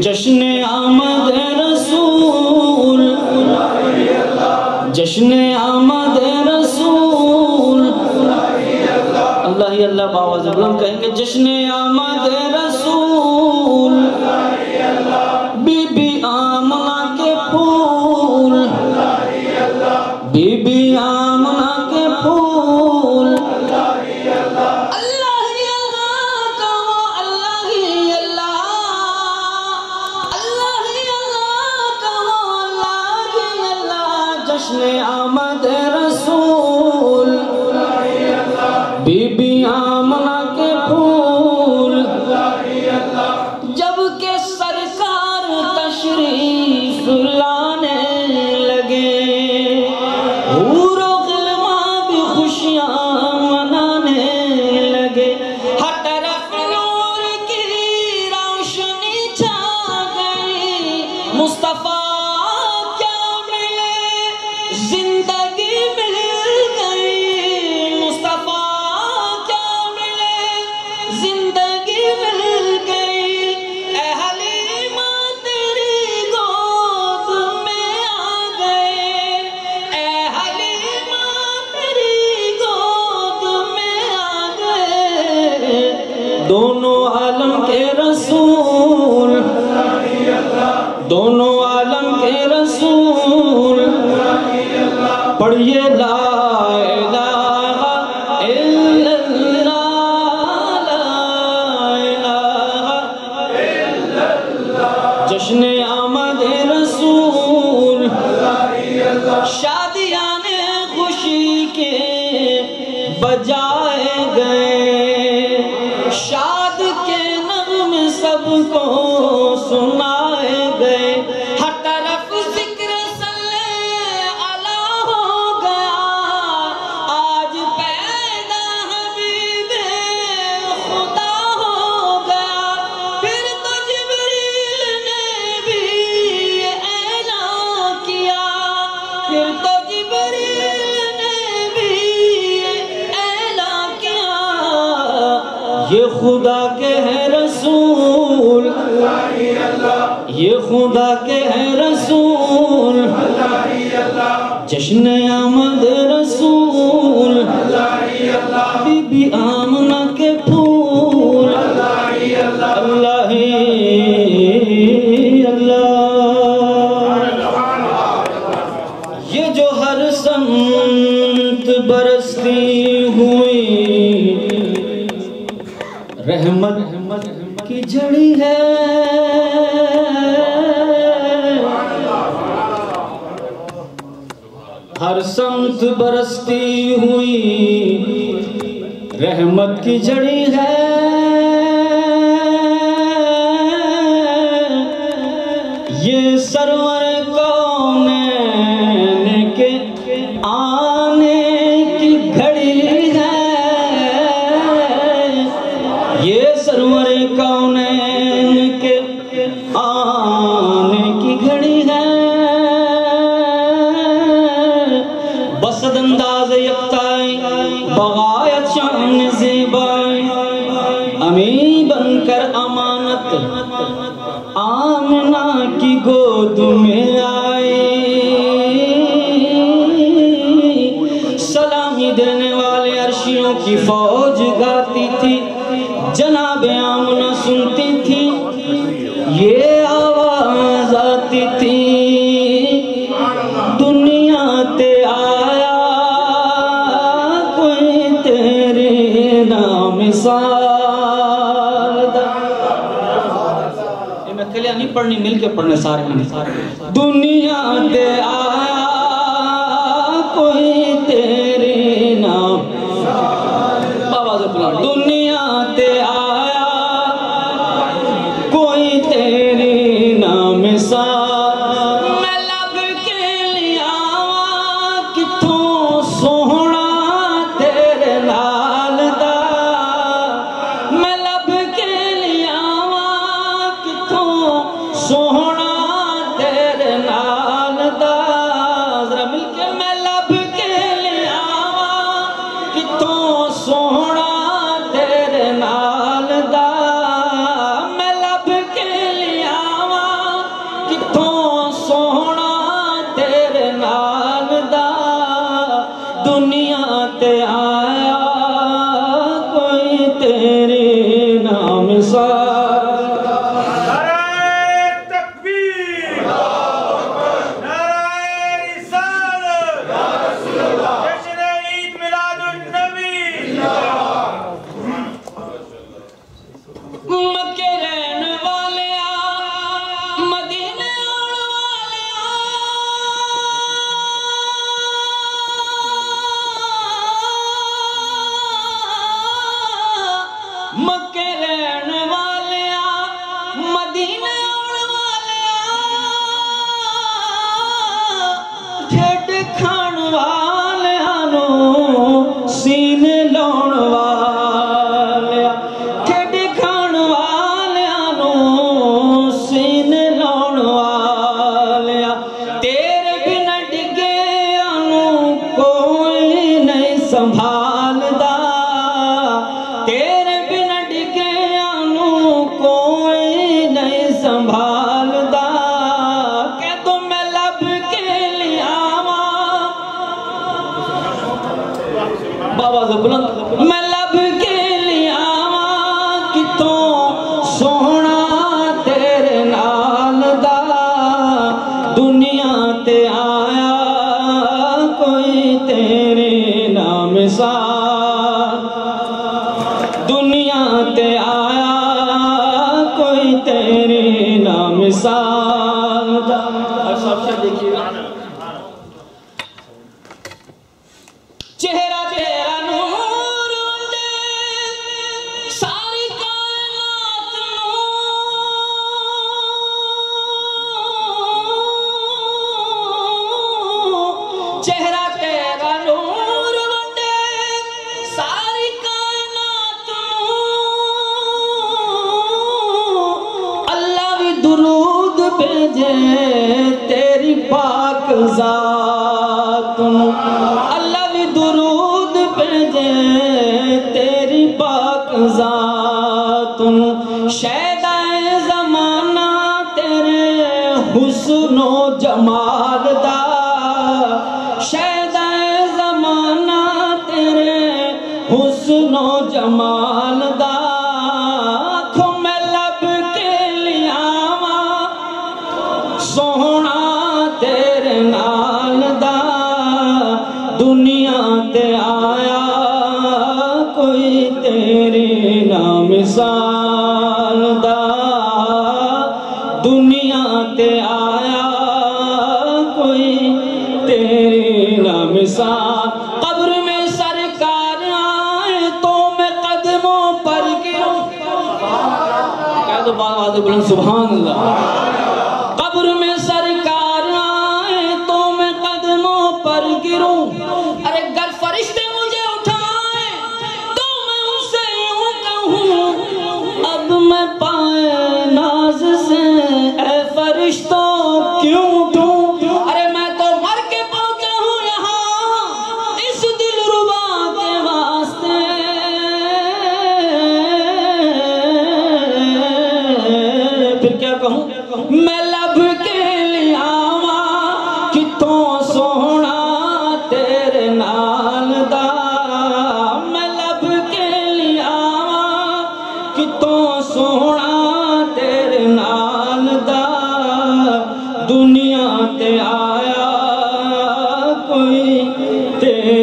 जश्न आमद रसूल, जश्न आमद रसूल। अल्लाह ही अल्लाह बाबा जबलम कहेंगे, जश्न आमद रसूल। बीबी आमला के फूल अल्लाह जश्न आमद आलम के रसूल दोनों आलम के रसूल। पढ़िए ला जश्न ये खुदा के हैं रसूल। ये खुदा के हैं रसूल। जश्न आमद रसूल रहमत की जड़ी है। हर संत बरसती हुई रहमत की जड़ी है। ये सरवर आने की घड़ी है। बसद अंदाज यकताई शान ज़ेबाई अमी बनकर अमानत, आमना की गोद में आई सलामी देने वाले अर्शियों की फौज गाती थी, जनाब आमना सुनती थी, ये आवाज़ सादा। मैं नहीं पढ़नी मिल के पढ़ने सारे दुनिया दे आया सोहना तेरे नाल दा दुनिया ते आया कोई तेरे नाम सा दुनिया ते आया कोई तेरे नाम सा सबसे देखिए चेहरा हुस्नो जमाल दा आँखों में सोहना तेरे नाल दुनिया ते आया दुनिया ते आया कह बार बार सुभान अल्लाह कब्र में सरकार आए तो मैं कदमों पर गिरूं। अरे गर फरिश्ते मुझे उठाए तो मैं उनसे यूँ कहूँ, अब मैं पाए नाज से ए फरिश्तों দেখতে